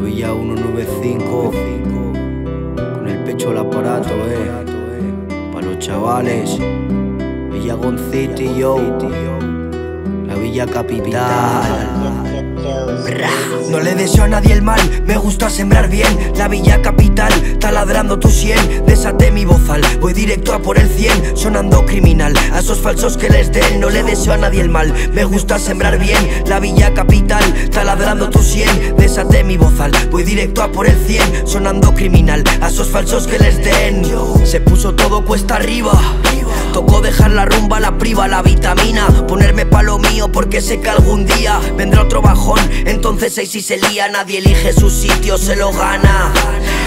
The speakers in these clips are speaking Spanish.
V5 con el pecho al aparato, eh. Para los chavales, Villagon City, yo. La Villa Capital. No le deseo a nadie el mal, me gusta sembrar bien. La villa capital, taladrando tu sien. Desaté mi bozal, voy directo a por el 100 Sonando criminal, a esos falsos que les den No le deseo a nadie el mal, me gusta sembrar bien. La villa capital, taladrando tu sien. Desaté mi bozal, voy directo a por el 100 Sonando criminal, a esos falsos que les den. Se puso todo cuesta arriba. Tocó dejar la rumba, la priva, la vitamina. Ponerme pa' lo mío porque sé que algún día Vendrá otro bajón, entonces ahí si se lía Nadie elige su sitio, se lo gana.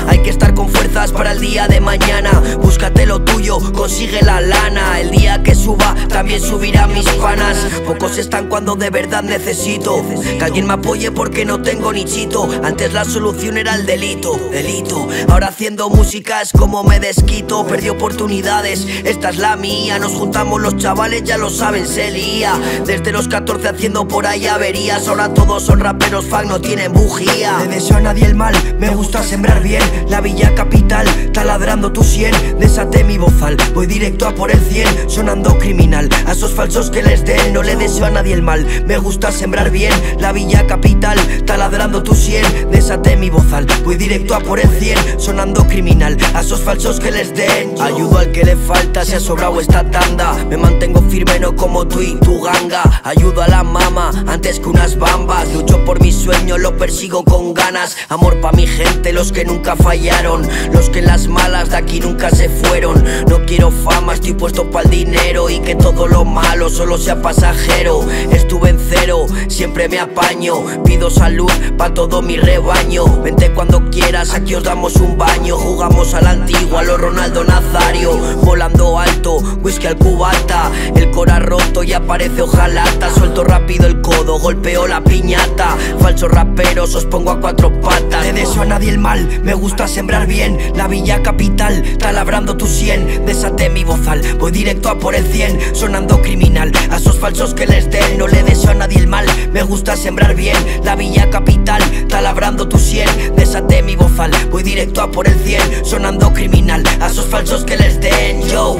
Hay que estar con para el día de mañana. Búscate lo tuyo, consigue la lana. El día que suba, también subirá mis panas. Pocos están cuando de verdad necesito Que alguien me apoye porque no tengo ni chito. Antes la solución era el delito, delito. Ahora haciendo música es como me desquito. Perdí oportunidades, esta es la mía. Nos juntamos los chavales, ya lo saben, se lía Desde los 14 haciendo por ahí averías. Ahora todos son raperos, fan, no tienen bujía. Le deseo a nadie el mal, me gusta sembrar bien. La villa capital, taladrando tu sien Desaté mi bozal, voy directo a por el 100 Sonando criminal, a esos falsos que les den. No le deseo a nadie el mal, me gusta sembrar bien La villa capital, taladrando tu sien. Desaté mi bozal, voy directo a por el 100 Sonando criminal, a esos falsos que les den. Ayudo al que le falta, se ha sobrado esta tanda. Me mantengo firme no como tú y tu ganga. Ayudo a la mama antes que unas bambas. Lucho por mis sueños, lo persigo con ganas. Amor pa' mi gente, los que nunca fallaron. Los que en las malas de aquí nunca se fueron. No quiero fama, estoy puesto para el dinero Y que todo lo malo solo sea pasajero. Estuve en cero, siempre me apaño. Pido salud pa' todo mi rebaño. Vente cuando quieras, aquí os damos un baño. Jugamos a la antigua, lo Ronaldo Nazario. Volando alto, whisky al cubata. El cora roto y aparece hojalata Suelto rápido el codo, golpeo la piñata. Falsos raperos, os pongo a cuatro patas. Le deseo a nadie el mal, me gusta sembrar bien. La villa capital, talabrando tu sien. Desaté mi bozal, voy directo a por el 100 Sonando criminal, a esos falsos que les den No le deseo a nadie el mal, me gusta sembrar bien La villa capital, talabrando tu sien. Desaté mi bozal, voy directo a por el 100 Sonando criminal, a esos falsos que les den Yo